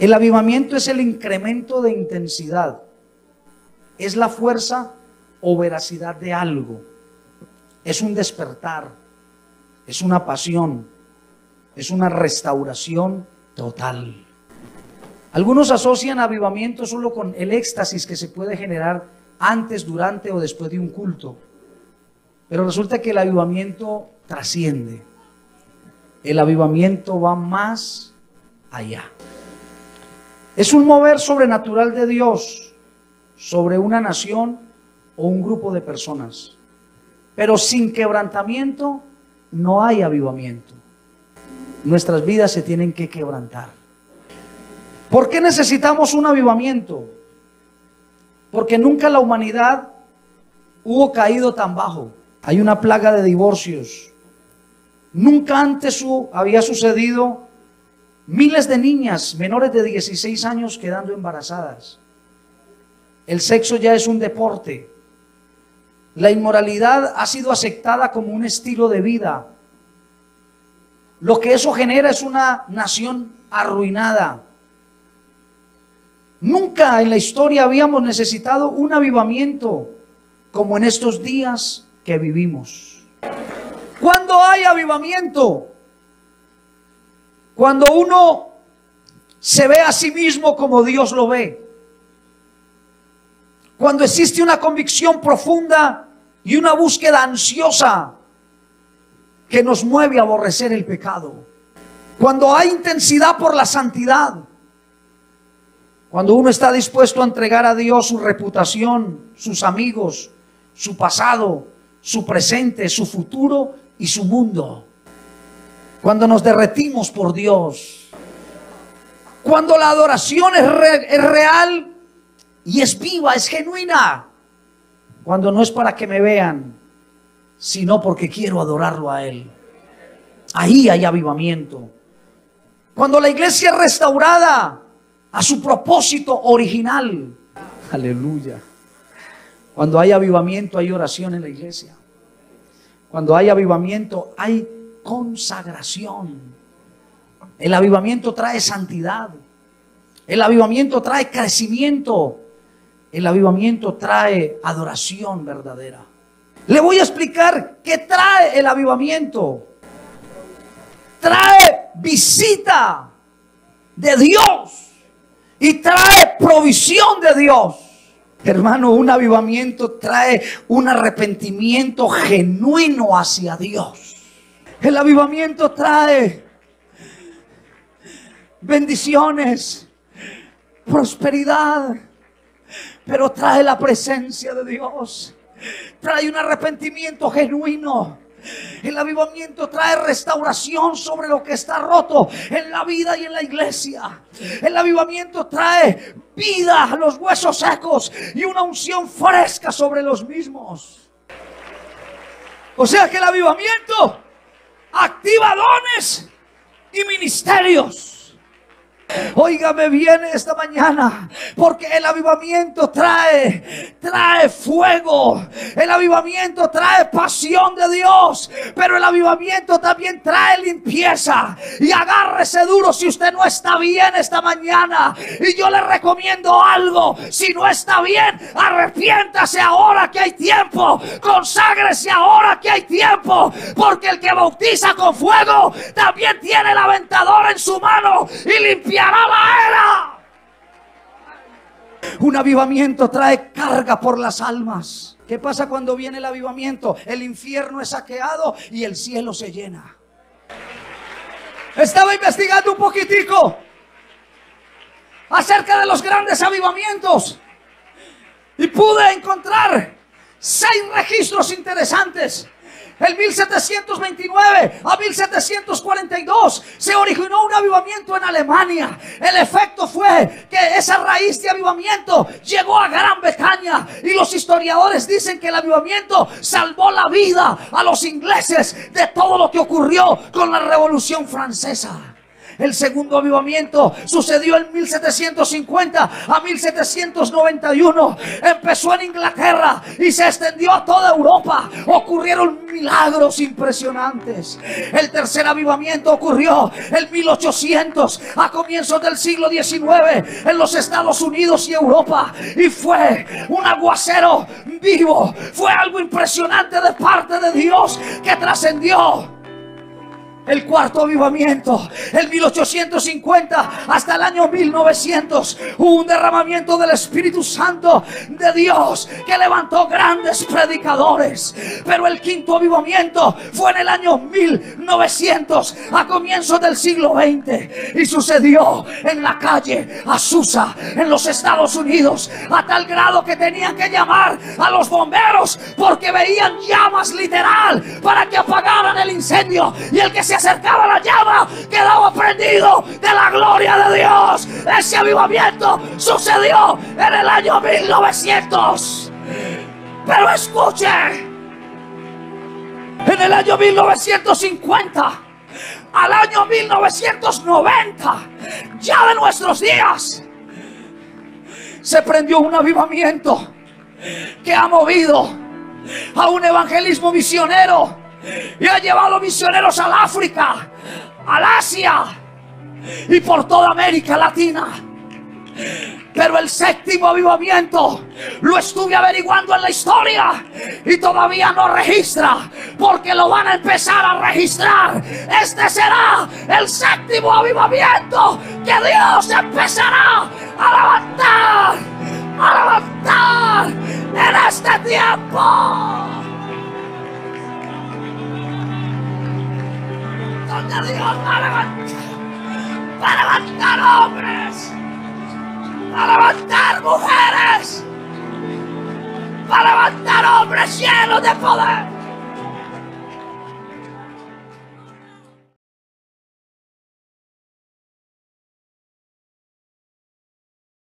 El avivamiento es el incremento de intensidad. Es la fuerza o veracidad de algo. Es un despertar. Es una pasión. Es una restauración total. Algunos asocian avivamiento solo con el éxtasis que se puede generar antes, durante o después de un culto. Pero resulta que el avivamiento trasciende. El avivamiento va más allá. Es un mover sobrenatural de Dios sobre una nación o un grupo de personas. Pero sin quebrantamiento no hay avivamiento. Nuestras vidas se tienen que quebrantar. ¿Por qué necesitamos un avivamiento? Porque nunca la humanidad hubo caído tan bajo. Hay una plaga de divorcios. Nunca antes había sucedido miles de niñas menores de 16 años quedando embarazadas. El sexo ya es un deporte. La inmoralidad ha sido aceptada como un estilo de vida. Lo que eso genera es una nación arruinada. Nunca en la historia habíamos necesitado un avivamiento como en estos días que vivimos. Cuando hay avivamiento, cuando uno se ve a sí mismo como Dios lo ve, cuando existe una convicción profunda y una búsqueda ansiosa que nos mueve a aborrecer el pecado, cuando hay intensidad por la santidad, cuando uno está dispuesto a entregar a Dios su reputación, sus amigos, su pasado, su presente, su futuro y su mundo. Cuando nos derretimos por Dios. Cuando la adoración es, real y es viva, es genuina. Cuando no es para que me vean, sino porque quiero adorarlo a Él. Ahí hay avivamiento. Cuando la iglesia es restaurada, a su propósito original. Aleluya. Cuando hay avivamiento hay oración en la iglesia. Cuando hay avivamiento hay consagración. El avivamiento trae santidad. El avivamiento trae crecimiento. El avivamiento trae adoración verdadera. Le voy a explicar qué trae el avivamiento. Trae visita de Dios y trae provisión de Dios. Hermano, un avivamiento trae un arrepentimiento genuino hacia Dios. El avivamiento trae bendiciones, prosperidad, pero trae la presencia de Dios. Trae un arrepentimiento genuino. El avivamiento trae restauración sobre lo que está roto en la vida y en la iglesia. El avivamiento trae vida a los huesos secos y una unción fresca sobre los mismos. O sea que el avivamiento activa dones y ministerios. Óigame bien esta mañana, porque el avivamiento trae, trae fuego. El avivamiento trae pasión de Dios, pero el avivamiento también trae limpieza. Y agárrese duro si usted no está bien esta mañana. Y yo le recomiendo algo, si no está bien, arrepiéntase ahora que hay tiempo. Conságrese ahora que hay tiempo, porque el que bautiza con fuego también tiene el aventador en su mano y limpia la era. Un avivamiento trae carga por las almas. ¿Qué pasa cuando viene el avivamiento? El infierno es saqueado y el cielo se llena. Estaba investigando un poquitico acerca de los grandes avivamientos y pude encontrar seis registros interesantes el 1729 a 1742 se originó un avivamiento en Alemania. El efecto fue que esa raíz de avivamiento llegó a Gran Bretaña y los historiadores dicen que el avivamiento salvó la vida a los ingleses de todo lo que ocurrió con la Revolución Francesa. El segundo avivamiento sucedió en 1750 a 1791. Empezó en Inglaterra y se extendió a toda Europa. Ocurrieron milagros impresionantes. El tercer avivamiento ocurrió en 1800 a comienzos del siglo XIX en los Estados Unidos y Europa. Y fue un aguacero vivo. Fue algo impresionante de parte de Dios que trascendió el cuarto avivamiento, el 1850 hasta el año 1900, hubo un derramamiento del Espíritu Santo de Dios que levantó grandes predicadores. Pero el quinto avivamiento fue en el año 1900, a comienzos del siglo XX, y sucedió en la calle Azusa, en los Estados Unidos, a tal grado que tenían que llamar a los bomberos porque veían llamas literal para que apagaran el incendio y el que se acercaba la llama, quedaba prendido de la gloria de Dios. Ese avivamiento sucedió en el año 1900. Pero escuche, en el año 1950 al año 1990, ya de nuestros días, se prendió un avivamiento que ha movido a un evangelismo misionero y ha llevado misioneros al África, al Asia y por toda América Latina. Pero el séptimo avivamiento lo estuve averiguando en la historia y todavía no registra porque lo van a empezar a registrar. Este será el séptimo avivamiento que Dios empezará a levantar, a levantar en este tiempo. Donde Dios va levantar, va a levantar hombres, va a levantar mujeres, va a levantar hombres llenos de poder.